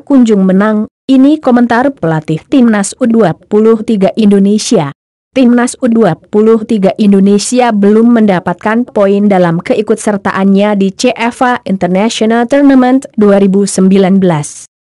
kunjung menang, ini komentar pelatih Timnas U23 Indonesia. Timnas U23 Indonesia belum mendapatkan poin dalam keikutsertaannya di CFA International Tournament 2019.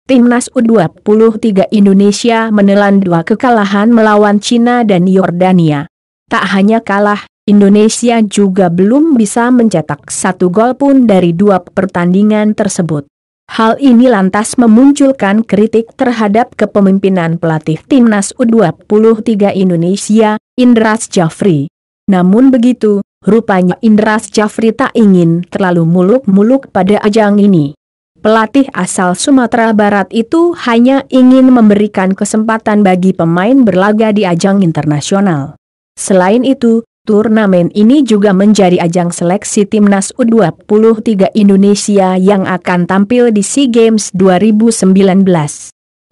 Timnas U23 Indonesia menelan dua kekalahan melawan Cina dan Yordania. Tak hanya kalah, Indonesia juga belum bisa mencetak satu gol pun dari dua pertandingan tersebut. Hal ini lantas memunculkan kritik terhadap kepemimpinan pelatih timnas U23 Indonesia, Indras Jafri. Namun begitu, rupanya Indras Jafri tak ingin terlalu muluk-muluk pada ajang ini. Pelatih asal Sumatera Barat itu hanya ingin memberikan kesempatan bagi pemain berlaga di ajang internasional. Selain itu, Turnamen ini juga menjadi ajang seleksi timnas U23 Indonesia yang akan tampil di SEA Games 2019.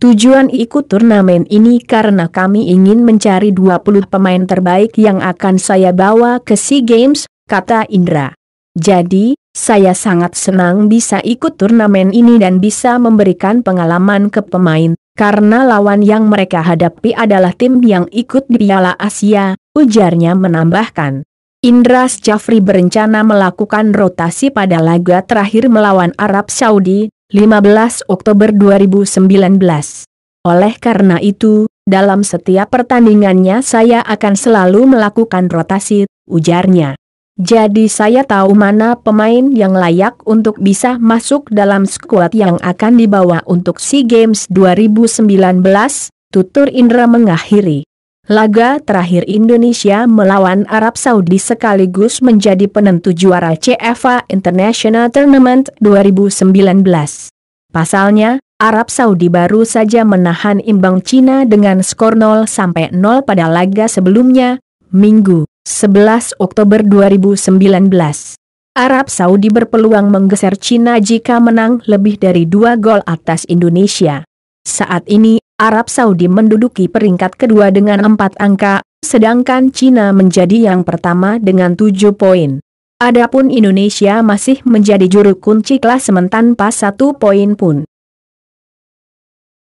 Tujuan ikut turnamen ini karena kami ingin mencari 20 pemain terbaik yang akan saya bawa ke SEA Games, kata Indra. Jadi, saya sangat senang bisa ikut turnamen ini dan bisa memberikan pengalaman ke pemain, karena lawan yang mereka hadapi adalah tim yang ikut di Piala Asia, Ujarnya menambahkan. Indra Jafri berencana melakukan rotasi pada laga terakhir melawan Arab Saudi, 15 Oktober 2019. Oleh karena itu, dalam setiap pertandingannya saya akan selalu melakukan rotasi, ujarnya. Jadi saya tahu mana pemain yang layak untuk bisa masuk dalam skuad yang akan dibawa untuk SEA Games 2019, tutur Indra mengakhiri. Laga terakhir Indonesia melawan Arab Saudi sekaligus menjadi penentu juara CFA International Tournament 2019. Pasalnya, Arab Saudi baru saja menahan imbang Cina dengan skor 0 sampai 0 pada laga sebelumnya, Minggu, 11 Oktober 2019. Arab Saudi berpeluang menggeser Cina jika menang lebih dari dua gol atas Indonesia. Saat ini, Arab Saudi menduduki peringkat kedua dengan empat angka, sedangkan Cina menjadi yang pertama dengan tujuh poin. Adapun Indonesia masih menjadi juru kunci klasemen tanpa satu poin pun.